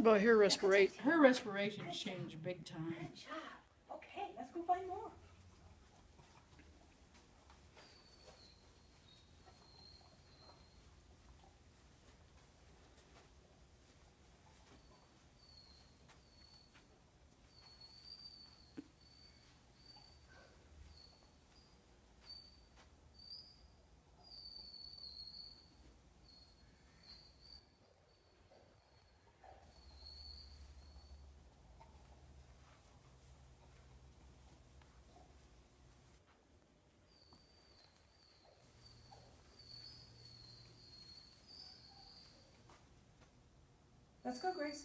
But her respirate her respirations changed big time. Good job. Okay, let's go find more. Let's go, Grace.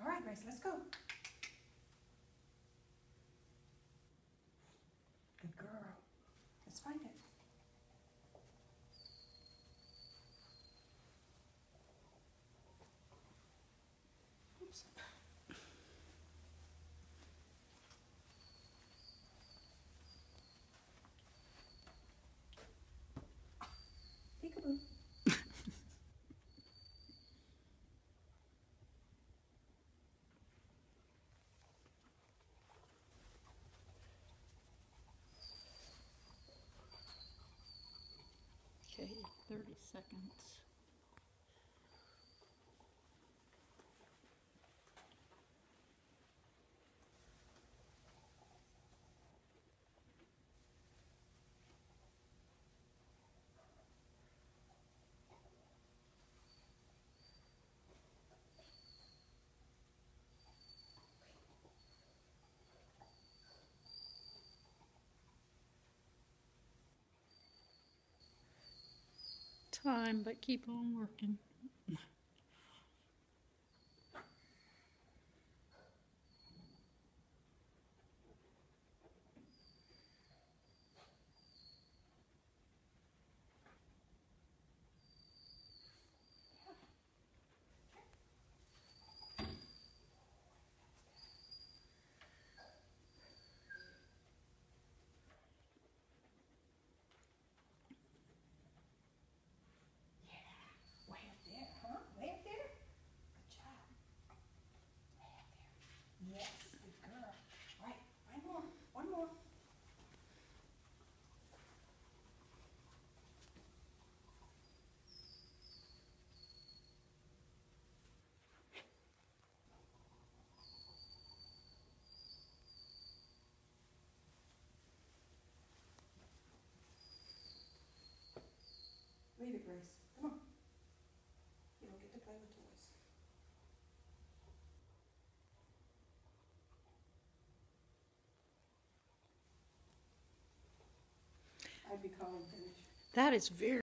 All right, Grace, let's go. Good girl. Let's find it. Oops. Peekaboo. Thirty seconds. Time, but keep on working. Way up there, huh? Way up there? Good job. Way up there. Yes, good girl. All right, one more, one more. Leave it, Grace. Come on. You don't get to play with toys. I'd be calling finish. That is very